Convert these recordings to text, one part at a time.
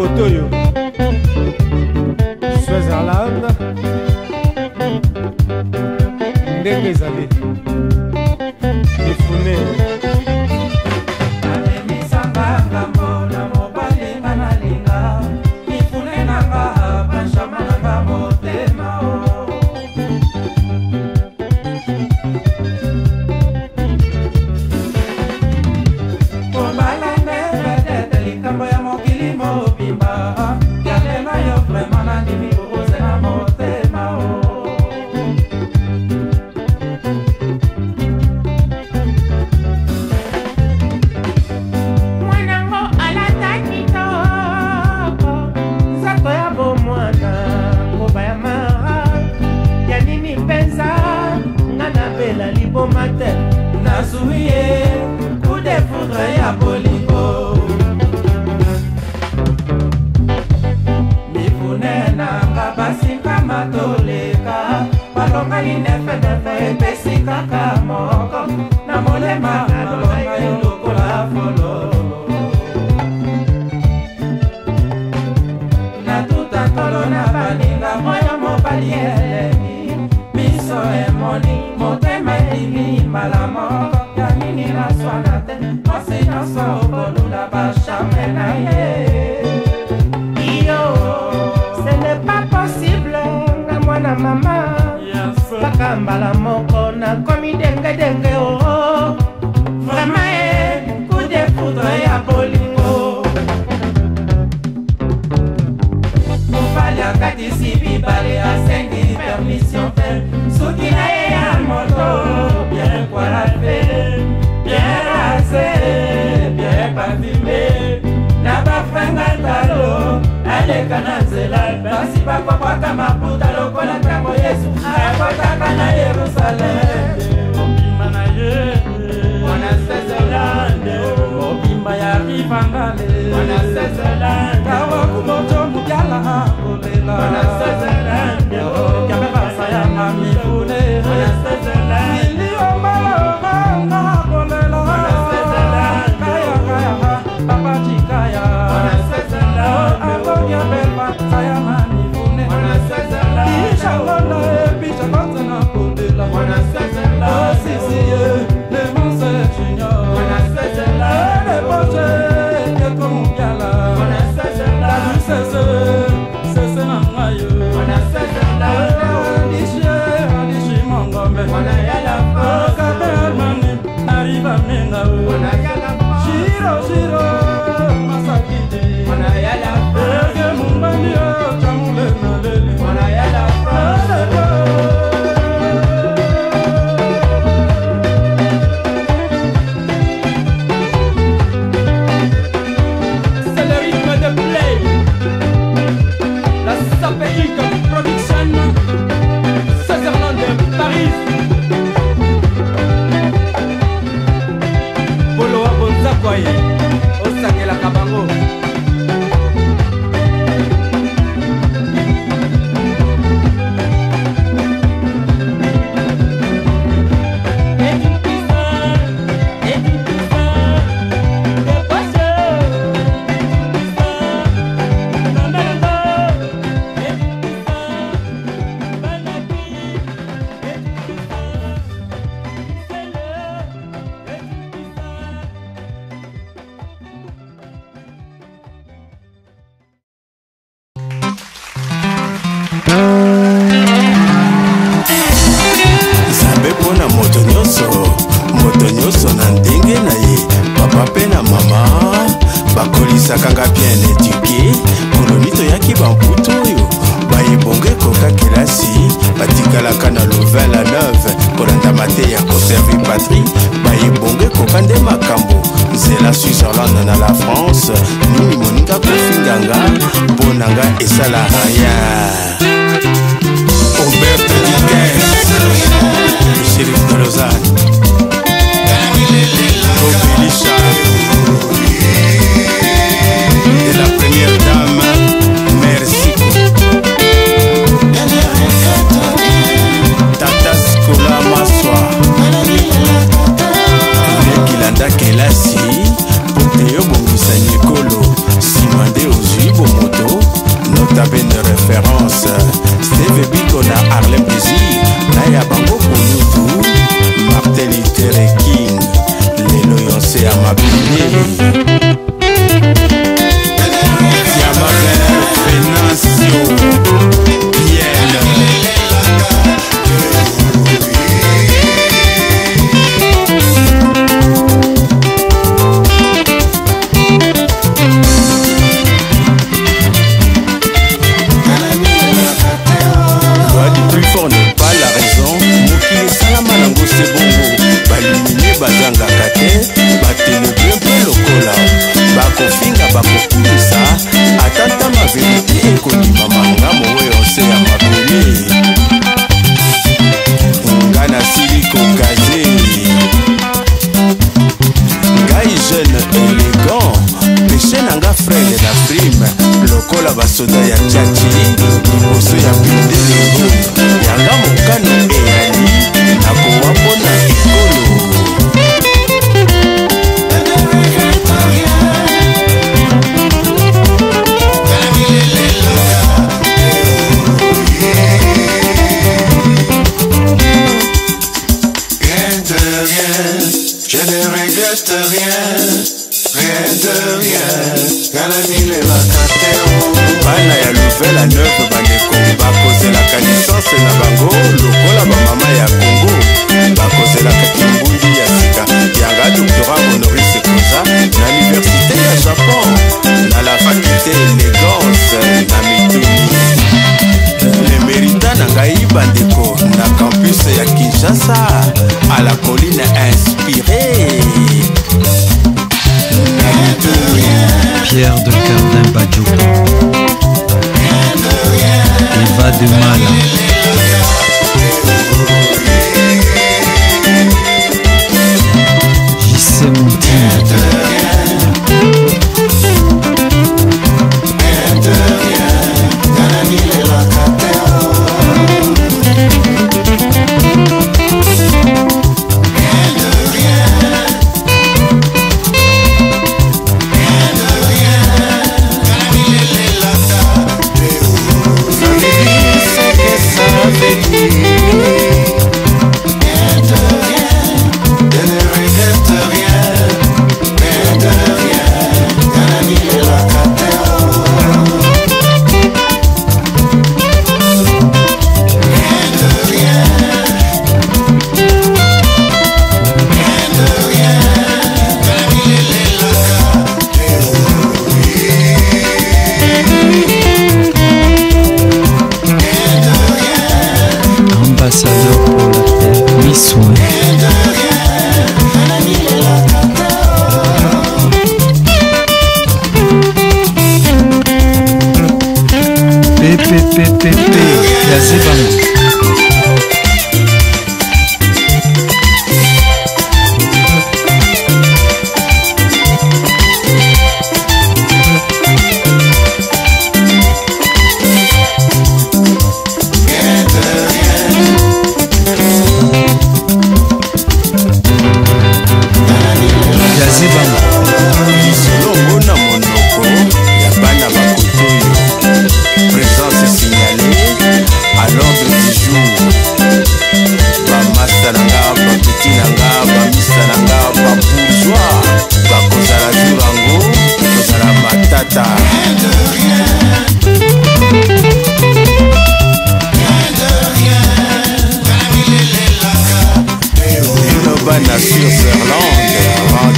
côté oyo switzerland ndenge ezali mifune ndenga yo vraimen nandimi kokozela oh, oh, motema o oh. mwanango alata kitoko nzoto ya bomwana ngoba ya mara ya nini mpenza nga nabela liboma te nazwi ye kudefoudre ya boli mobali nefenefe epesi kaka moko na molema kaka mbala moko nakomi dengedenge oo oh, oh. vraimen e eh, coup de foudre ya bolingo mobali akatisi bibale asengi permission te soki na ye ya moto bien kwala te bien rase bien parfume nyonso moto nyonso na ndenge na ye papa mpe na mama bakolisaka nga bien eduke kolomi toyaki bamputu oyo bayebongo ekoka kelasi batikalaka na louvain la 9 kolanda mate ya koservi patrie bayebongo ekoka nde makambo nzela switzerland na la france nini moninga kofinganga mpo na nga esala rien side. Obìnrin side. basoda ya chachi mpasi yokola miso pepepepepe yazebango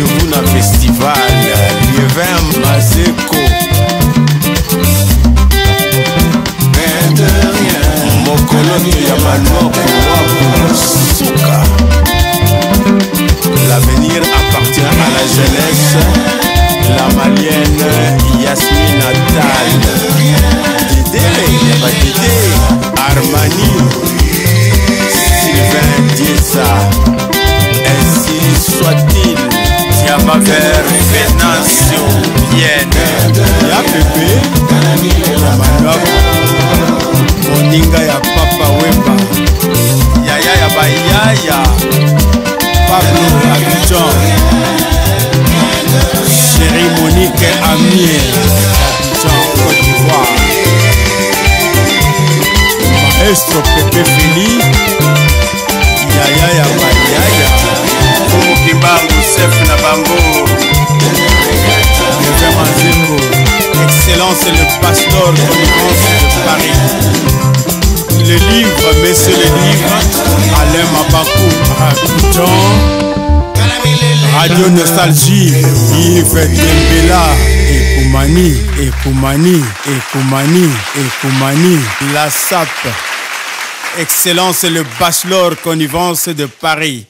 rendez-vous na festival lievin maseko mokolo ya banoko wakosuka l'avenir appartient à la jeunesse la malienne yasmi natal Bachelor Connivence de Paris. Le livre, messieurs les livres, Alain Mabakou, Radio Nostalgie, Vive Dembela, Ekoumani, Ekoumani, Ekoumani, Ekoumani, La SAP, Excellence le Bachelor Connivence de Paris.